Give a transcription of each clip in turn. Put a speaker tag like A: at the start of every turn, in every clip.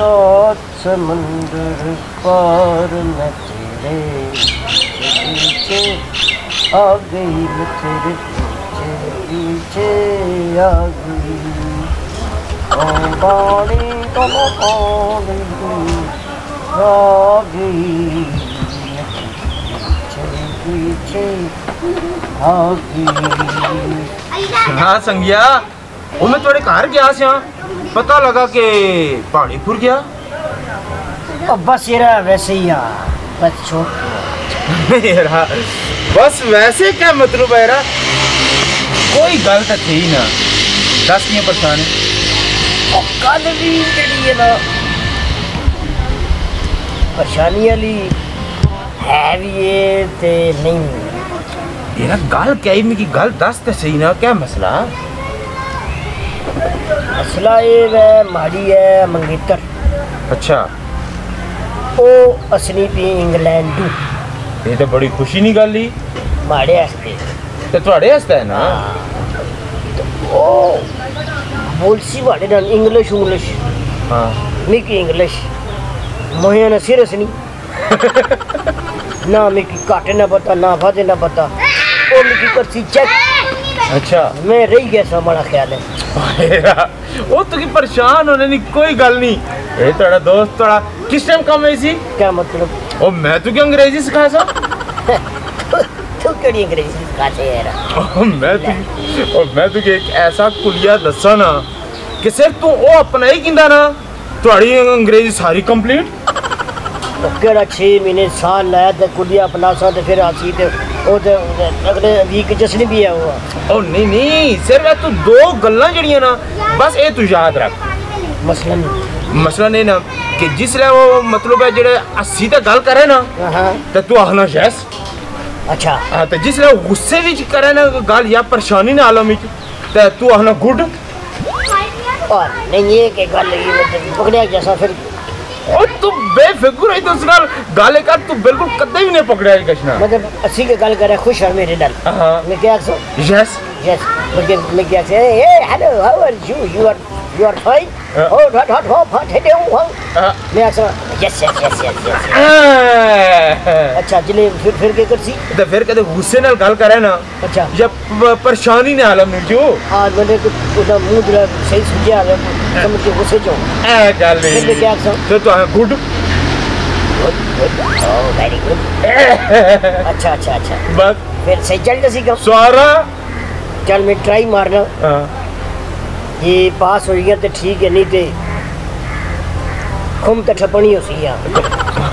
A: साथ समंदर पार मैं तेरे पीछे आ गई मैं तेरे पीछे पीछे आ गई ओ पानी तो आ आ गई पीछे आ गई
B: हाँ संज्ञा ओ मैं थोड़े घर गया से पता लगा के पानी फुर गया।
A: अब बस ये रहा वैसे ही बस छोड़।
B: बस वैसे क्या मतलब है रहा कोई गल तो थी ना। दस
A: नहीं परेशान। कल भी जड़ी है ना। परेशानी वाली है भी ये ते
B: नहीं। ये ना गल क्या मिगी गल दस तो सही ना क्या
A: मसला? असला है माड़ी है मंगेतर।
B: अच्छा।
A: ओ असनी पी इंग्लैंड टू
B: ये तो बड़ी खुशी नहीं गल माड़े
A: आस्ते। तो
B: थोड़े आस्ते है ना? हाँ।
A: तो ओ बोलसी वाले ना इंग्लिश
B: उंग्लिश।
A: हाँ। मिक इंग्लिश। मोहे ने सिर असनी ना मिक काटे ना पता ना फादे ना पता। ओ मिक करसी
B: चेक।
A: अच्छा। मैं रही गया सा बड़ा ख्याल
B: है। ਉਹ ਤੁਸੀਂ ਪਰੇਸ਼ਾਨ ਹੋਣੇ ਨਹੀਂ ਕੋਈ ਗੱਲ ਨਹੀਂ। ਇਹ ਤੁਹਾਡਾ ਦੋਸਤ ਤੁਹਾਡਾ ਕਿਸ ਟਾਈਮ ਕੰਮ ਹੈ ਸੀ?
A: ਕੀ ਮਤਲਬ?
B: ਉਹ ਮੈਂ ਤੂੰ ਕਿ ਅੰਗਰੇਜ਼ੀ ਸਿਖਾਇਆ ਸਾ?
A: ਤੂੰ ਕਿਹੜੀ ਅੰਗਰੇਜ਼ੀ ਸਿਖਾਤੇ
B: ਯਾਰ? ਮੈਂ ਉਹ ਮੈਂ ਤੂੰ ਇੱਕ ਐਸਾ ਕੁਲੀਆ ਦੱਸਾਂ ਨਾ ਕਿ ਸਿਰ ਤੂੰ ਉਹ ਆਪਣਾ ਹੀ ਕਿੰਦਾ ਨਾ ਤੁਹਾਡੀ ਅੰਗਰੇਜ਼ੀ ਸਾਰੀ ਕੰਪਲੀਟ
A: ਕਿਹੜਾ 6 ਮਹੀਨੇ ਸਾਲ ਲਾਇਆ ਤੇ ਕੁਲੀਆ ਅਪਣਾ ਤੇ ਫਿਰ ਆਸੀ ਤੇ ओ ते अगले वीक जश्न भी है हुआ
B: ਉਹ ਨਹੀਂ ਨਹੀਂ ਸਿਰਫ ਇਹ ਤੂੰ ਦੋ ਗੱਲਾਂ ਜਿਹੜੀਆਂ ਨਾ ਬਸ ਇਹ ਤੂੰ ਯਾਦ ਰੱਖ
A: मसलन
B: ਮਸਲਾ ਇਹ ਨਾ ਕਿ ਜਿਸ ਲੈ ਉਹ ਮਤਲਬ ਹੈ ਜਿਹੜੇ 80 ਤੇ ਗੱਲ ਕਰੇ ਨਾ
A: हाँ
B: ਤੇ ਤੂੰ ਆਖਣਾ ਯੈਸ
A: अच्छा
B: ਹਾਂ ਤੇ ਜਿਸ ਲੈ ਗੁੱਸੇ ਵਿੱਚ ਕਰੇ ਨਾ ਗੱਲ ਜਾਂ ਪਰੇਸ਼ਾਨੀ ਨਾਲ ਆਲਮ ਵਿੱਚ ਤੇ ਤੂੰ ਆਖਣਾ ਗੁੱਡ
A: और नहीं ये के गल ये मतलब पकड़िया जैसा फिर
B: और तू बेफिक्र है तो उसने गाले का तू बिल्कुल कतई नहीं पकड़ा है कृष्णा।
A: मतलब असली की गल करे खुश है मेरे डल
B: हाँ, हाँ।
A: मैं क्या सो
B: यस
A: यस मैं क्या से ए hello how are you you are you are fine
B: Oh,
A: hot, hot, hot, hot, hit हूँ हूँ मैं ऐसा yes yes yes yes yes अच्छा ज़िले फिर फिर के कर
B: सी तो फिर कदे गुस्से नाल गल करे
A: ना
B: अच्छा जब परेशानी ने आलम नहीं जो
A: आज मैंने कुछ उदा मुँह जरा सही सुझे आ गया समझ गुस्से
B: जो ए
A: गल नहीं
B: फिर
A: क्या
B: ऐसा तो तो
A: गुड वेरी गुड अच्छा अच्छा अच्छा
B: बस
A: फिर सही चल जसी का
B: सारा
A: चल मैं ट्राई मारना
B: हाँ
A: ये पास हो गया तो ठीक है नहीं तो खुम तो ठपनी हो सी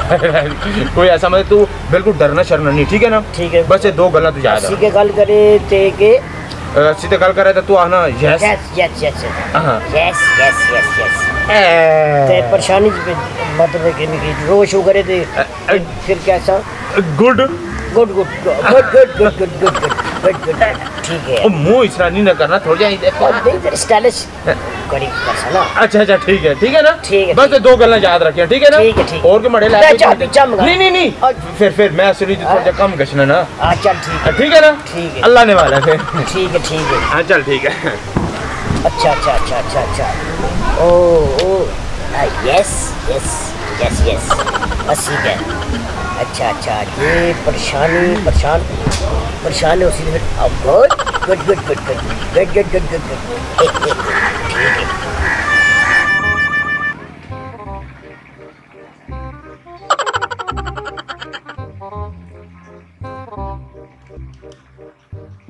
B: कोई ऐसा मतलब तू बिल्कुल डरना शरना नहीं ठीक है ना?
A: ठीक है।
B: बस ये दो गलत तू
A: याद
B: ठीक
A: है गल करे ते के
B: सीधे गल करे तो तू आना yes
A: yes yes yes
B: yes
A: yes yes yes yes ते परेशानी मतलब के नहीं रोश हो करे ते फिर कैसा? Good. Good good good good good good good ठीक है।
B: मुँह ना
A: करना थोड़ी देखो। स्टाइलिश
B: हाँ। करी अच्छा अच्छा ठीक है
A: ठीक है
B: ना? ठीक है बस दो गल्ला याद रखिए
A: ठीक है ना? ठीक है ठीक और
B: के मड़े नहीं
A: नहीं
B: नहीं। फिर फिर मैं असली थोड़ा हाँ। कम गछना ना।
A: हाँ चल ठीक
B: है। हाँ, ठीक है ना?
A: ठीक है।
B: अल्लाह ने वाला
A: फिर। ठीक है ठीक है।
B: हाँ चल ठीक है।
A: अच्छा अच्छा अच्छा अच्छा अच्छा। ओ ओ। यस यस यस यस बस ठीक है। अच्छा अच्छा ये परेशानी, परेशान परेशान है उसी फिर good good good good good good good good good good है। आए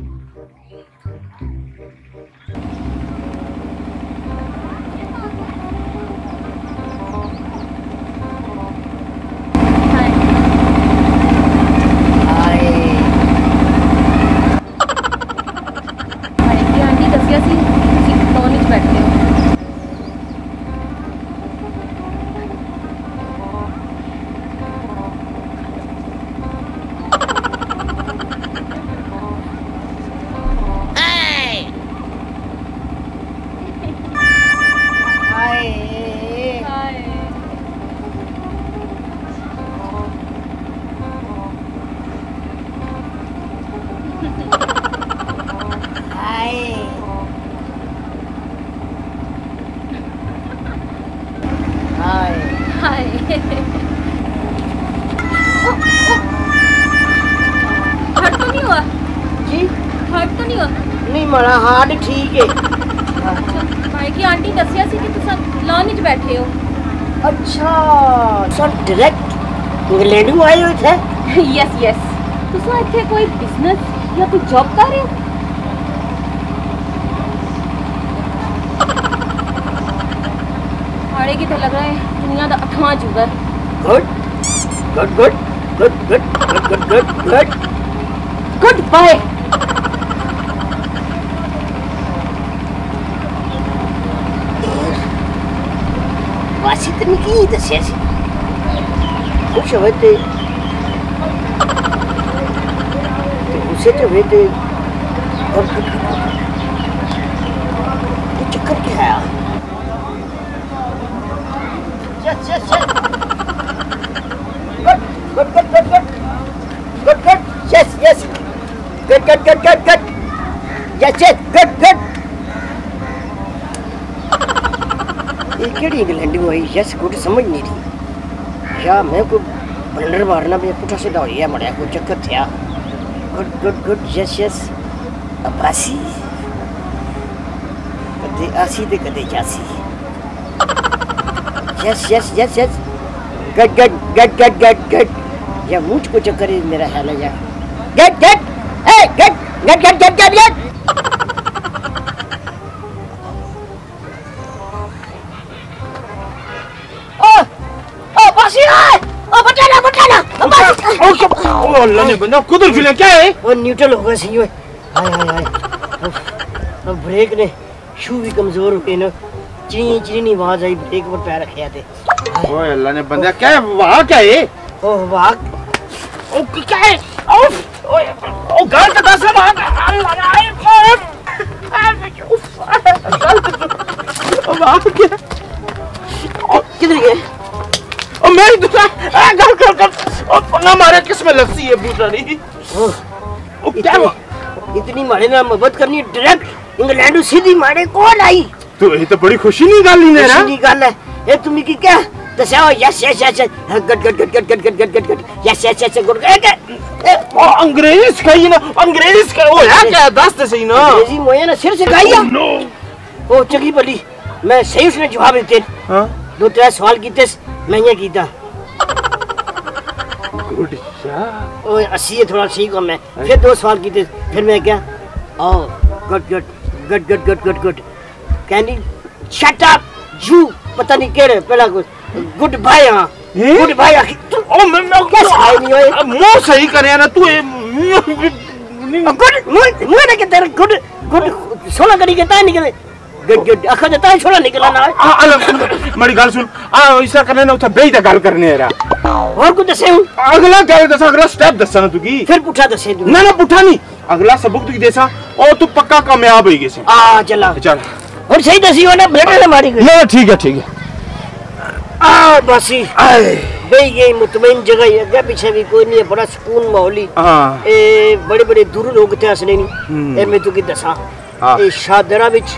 A: ਮਾੜਾ ਹਾਰਡ ਠੀਕ ਹੈ
C: ਅੱਛਾ ਭਾਈ ਕੀ ਆਂਟੀ ਦੱਸਿਆ ਸੀ ਕਿ ਤੁਸੀਂ ਲਾਨ ਵਿੱਚ ਬੈਠੇ ਹੋ
A: ਅੱਛਾ ਸਰ ਡਾਇਰੈਕਟ ਇੰਗਲੈਂਡ ਨੂੰ ਆਏ ਹੋ ਇੱਥੇ
C: ਯੈਸ ਯੈਸ ਤੁਸੀਂ ਇੱਥੇ ਕੋਈ ਬਿਜ਼ਨਸ ਜਾਂ ਕੋਈ ਜੌਬ ਕਰ ਰਹੇ ਹੋ हाड़े की तो लग रहा है दुनिया का अठवां जुगा
A: good good good good
C: good good
A: good good good bye ты не книда сесть. Слушай, в этой... Ты гусеты в этой... Ты чекарки я. Сядь, сядь, сядь. Год, год, год, год, Yes, Год, год, сядь, сядь. Я сядь, ਇਹ ਕਿਹੜੀ ਇੰਗਲੈਂਡ ਹੋਈ ਯੈਸ ਗੁੱਡ ਸਮਝ ਨਹੀਂ ਰਹੀ ਯਾ ਮੈਂ ਕੋ ਬਲੰਡਰ ਮਾਰਨਾ ਵੀ ਪੁੱਠਾ ਸਿੱਧਾ ਹੋਇਆ ਮੜਿਆ ਕੋ ਚੱਕਰ ਥਿਆ good good good yes yes Abbasi ਕਦੇ ਆਸੀ ਤੇ ਕਦੇ ਜਾਸੀ ਯੈਸ ਯੈਸ ਯੈਸ ਯੈਸ ਗਟ ਗਟ ਗਟ ਗਟ ਗਟ ਗਟ ਯਾ ਮੂੰਹ ਕੋ ਚੱਕਰ ਮੇਰਾ ਹਾਲ ਹੈ ਯਾ ਗਟ ਗਟ ए गट गट गट गट गट गट ओ ओ बचाना बचाना ओ
B: अल्लाह ने बंदा कुदर फिले क्या है
A: वो न्यूट्रल हो गया सी हाय हाय हाय अब ब्रेक ने शू भी कमज़ोर हो गए ना चीनी चीनी आवाज़ आई ब्रेक पर पैर रखे थे
B: ओए अल्लाह ने बंदा क्या है वहाँ क्या है
A: ओह वाह
B: ओ क्या है उफ ओ गाल का दस वहाँ अल्लाह आए फ़ोन क्या
A: किधर गए
B: गाल कर कर ओ पंगा मारे किसमें लस्सी है ओ क्या
A: इतनी मारे ना मोहब्बत करनी डायरेक्ट इंग्लैंड सीधी मारे कौन आई?
B: तो ये तो बड़ी खुशी नहीं गाली ने ना।
A: सीधी गल है। ये तुम्हें की क्या? दसाओ यस यस यस यस गट गट गट गट गट गट गट गट गट। Yes yes yes good.
B: ओ अंग्रेज़ी सिखाई ना अंग्रेज़ी सिखाई ओ यार क्या? दस तो सही ना।
A: अंग्रेज़ी मोया ना सिर से गाई
B: नो
A: ओ चंगी भली मैं सही उसने जवाब दिते
B: हाँ।
A: दो त्रै सवाल कीते। मैं इयाँ कीता
B: गुड शॉट
A: ओए अस्सी है थोड़ा कम है फिर दो सवाल कीते फिर मैं क्या ओ good good good good good good good candy shut up you पता नहीं केड़े पहला कुछ गुड बाय हाँ गुड बाय तू
B: ओ मैं मैं
A: कैसे आई नहीं ओए
B: मुँह सही करे ना तू
A: गुड मुँह मुँह ना के तेरा गुड गुड सोना करी के ता निकले अखा जता छोड़ा निकला ना।
B: आ अल मेरी गल सुन। आ ऐसा करने ना उठा बेई दा करने era
A: और कुछ दसे हूँ?
B: अगला गल दसा अगला स्टेप दसा ना तुगी।
A: फिर पूछा दसे तू।
B: ना ना पुठा नहीं। अगला सबक तुगी देसा। ओ तू पक्का कामयाब होई गेसे
A: आ चला।
B: चल।
A: और सही दसी हो ना बेटे ने मारी गई।
B: ना ठीक है ठीक है।
A: आ बसी।
B: आए।
A: बई गई मुतमईन जगह ही। अगे पीछे भी कोई नहीं है बड़ा सुकून माहौल ए बड़े बड़े दूर लोग थे हसने नहीं। ए मैं तुकी दसा। ए शादरा विच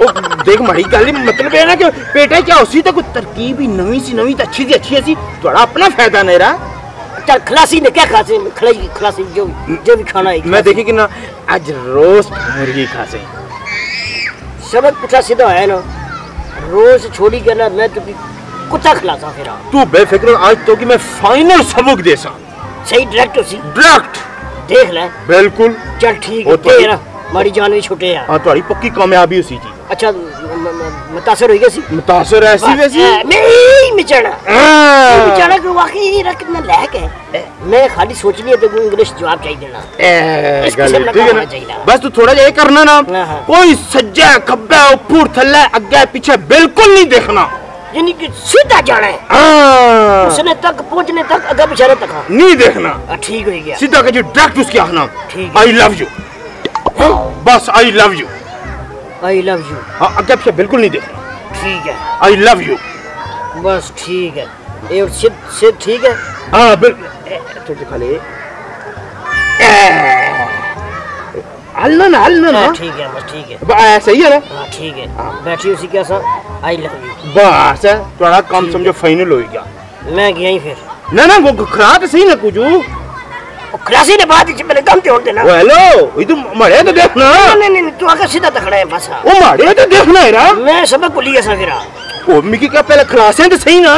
B: देख माड़ी गल मतलब है ना कि पेटे क्या उसी तो कोई तरकीब ही नवी सी नवी तो अच्छी सी अच्छी सी थोड़ा अपना फ़ायदा नहीं रहा।
A: चल खलासी ने क्या खासे खलाई खलासी जो जो भी खाना है
B: मैं देखी कि ना आज रोज मुर्गी खासे
A: सबक पुठा सीधा है ना रोज छोड़ी के ना मैं तो कुत्ता खिलाता फिर
B: तू बेफिक्र आज तो कि मैं फाइनल सबक दे सा
A: सही डायरेक्ट हो सी।
B: डायरेक्ट
A: देख ले।
B: बिल्कुल।
A: चल ठीक है तेरा मारी जान भी छुटे यार
B: हाँ तुम्हारी पक्की कामयाबी उसी चीज़।
A: अच्छा मुतासर हो गई सी?
B: मुतासर ऐसी वैसी?
A: नहीं मिचना।
B: हाँ।
A: मिचना को वाकई रख ना लहक है मैं खाली सोच लिया तो इंग्लिश जवाब चाहिए देना।
B: ए, गल ठीक है ना। बस तू थोड़ा ये करना ना
A: हाँ, हाँ।
B: कोई सज्जा खब्बा ऊपर थल्ले अगे पीछे बिल्कुल नहीं देखना।
A: यानी कि सीधा जाना है। उसने तक पहुँचने तक अगर पिछले तक
B: नहीं देखना।
A: ठीक हो गया।
B: सीधा कह डायरेक्ट उसके
A: ठीक
B: आई लव यू बस I love you
A: I love you
B: हाँ अगे पीछे बिल्कुल नहीं देखना
A: ठीक है।
B: आई लव यू
A: बस ठीक है। ये और सिद सिद ठीक है?
B: हाँ बिल्कुल थोड़ी खाली हलना ना हलना ना।
A: हाँ, ठीक है बस ठीक है।
B: सही है ना?
A: हाँ ठीक है। बैठी उसी के साथ। आई लव यू
B: बस थोड़ा काम समझो फाइनल हो गया।
A: मैं गया ही फिर।
B: ना ना वो खरा तो सही ना कुछ
A: खलासी ने बात ही मेरे काम ते होते ना
B: हेलो तो मरे तो देखना
A: नहीं नहीं नहीं तू आकर सीधा तक खड़ा है बस हाँ।
B: वो मारे तो देखना है रा
A: मैं सबक भूल गया सा फिर
B: ओ मिकी क्या पहले खलासे तो सही ना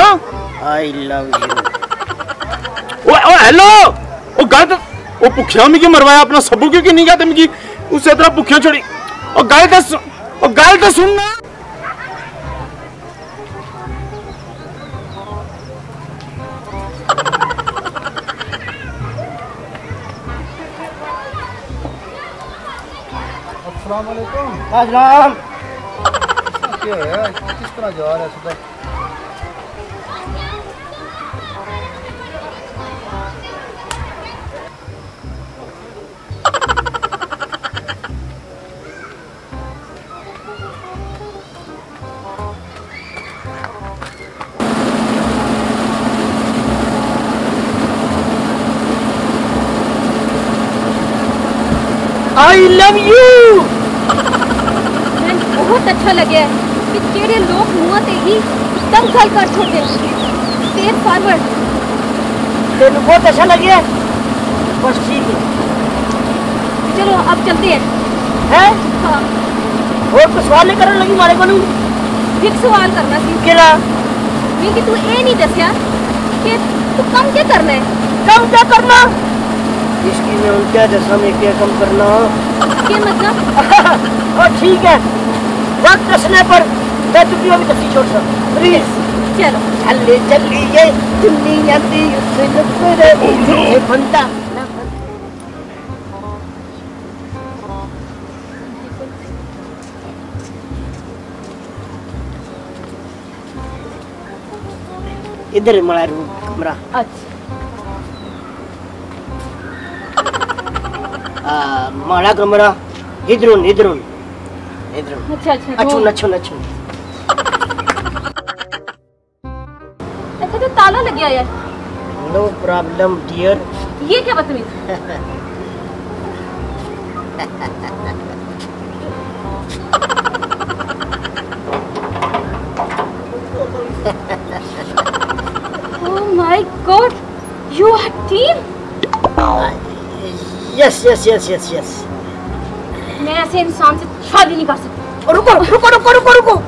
A: आई लव यू
B: ओ ओ हेलो ओ गाय तो ओ भुखिया मिकी मरवाया अपना सबू क्यों कि नहीं गया मिकी उससे तरह भुखिया छोड़ी ओ गाय तो ओ गाय तो सुनना
D: अस्सलाम वालेकुम
A: राम
D: क्या है किस तरह जा रहा है सुबह
A: आई लव यू
C: मैं बहुत अच्छा लगे कि केड़े लोग मुँह से ही दम खल कर छोड़े तेज फॉरवर्ड
A: तेन बहुत अच्छा लगे बस ठीक है।
C: चलो अब चलते हैं।
A: है?
C: हाँ।
A: और कुछ सवाल नहीं करने लगी मारे को
C: एक सवाल करना
A: सी।
C: केड़ा कि तू ये नहीं दसिया कि तू कम क्या करना है?
A: कम क्या करना? इसकी मैं क्या दसा मैं क्या कम करना?
C: क्या मतलब?
A: हाँ, ठीक है। वक्त कसने पर मैं तुझे भी तस्वीर छोड़ सकता प्लीज़
C: चलो
A: चले चलिए दुनिया दी उस नफरे ये बंदा इधर हमारा रूम कमरा।
C: अच्छा।
A: आ, हमारा कमरा इधर इधर इधर।
C: अच्छा अच्छा
A: अच्छो
C: तो-
A: नच्छो नच्छो
C: अच्छा तो ताला लग गया यार।
A: नो प्रॉब्लम डियर
C: ये क्या बदतमीज? Oh my god! You are team?
A: Yes yes yes yes yes
C: मैं ऐसे इंसान से शादी नहीं कर सकती
A: रुको रुको रुको रुको रुको